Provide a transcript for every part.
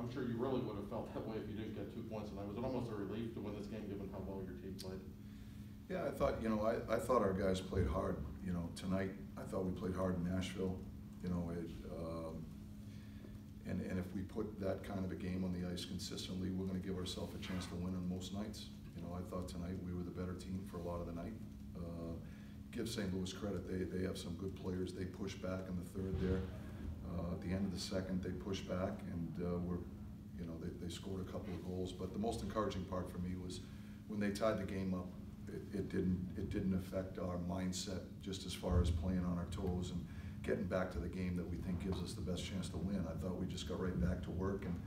I'm sure you really would have felt that way if you didn't get two points And tonight. Was it almost a relief to win this game, given how well your team played? Yeah, I thought, you know, I, I thought our guys played hard, you know, tonight. I thought we played hard in Nashville, you know, it, um, and, and if we put that kind of a game on the ice consistently, we're gonna give ourselves a chance to win on most nights. You know, I thought tonight we were the better team for a lot of the night. Uh, Give St. Louis credit, they, they have some good players. They push back in the third there. Uh, at the end of the second, they push back uh, were, you know, they, they scored a couple of goals. But the most encouraging part for me was when they tied the game up, it, it didn't, it didn't affect our mindset just as far as playing on our toes and getting back to the game that we think gives us the best chance to win. I thought we just got right back to work and,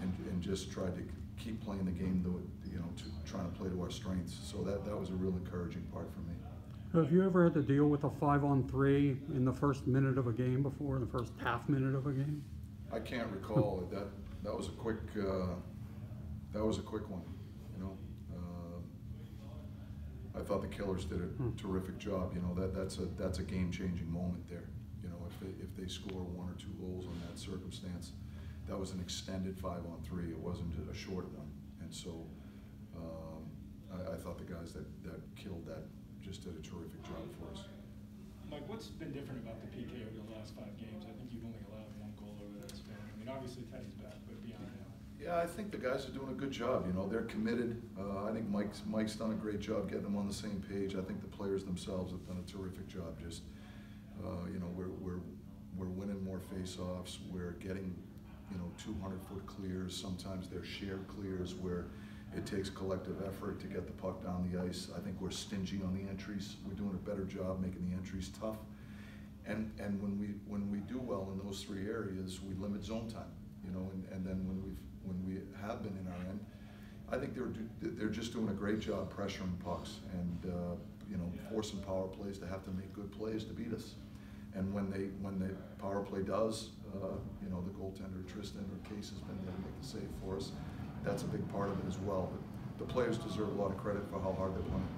and, and just tried to keep playing the game, though, you know, to, trying to play to our strengths. So that, that was a real encouraging part for me. Have you ever had to deal with a five-on-three in the first minute of a game before, in the first half minute of a game? I can't recall, that, that was a quick, uh, that was a quick one, you know? Uh, I thought the Killers did a Hmm. terrific job, you know, that, that's a, that's a game-changing moment there. You know, if they, if they score one or two goals on that circumstance, that was an extended five-on-three, it wasn't a short one. And so, um, I, I thought the guys that, that killed that just did a terrific job for us. Mike, what's been different about the PK over the last five games? I think you've only allowed one goal over that span. I mean, obviously Teddy's back, but beyond that. Yeah, I think the guys are doing a good job, you know, they're committed. Uh, I think Mike's, Mike's done a great job getting them on the same page. I think the players themselves have done a terrific job, just, uh, you know, we're, we're, we're winning more face-offs, we're getting, you know, two hundred foot clears, sometimes they're shared clears where it takes collective effort to get the puck down the ice. I think we're stingy on the entries, we're doing a better job making the entries tough. And, and when we, when we do well in those three areas, we limit zone time, you know, and, and then when we've, when we have been in our end, I think they're, do- they're just doing a great job pressuring pucks and, uh, you know, forcing power plays to have to make good plays to beat us. And when they, when the power play does, uh, you know, the goaltender Tristan or Case has been there to make the save for us. That's a big part of it as well, but the players deserve a lot of credit for how hard they're playing.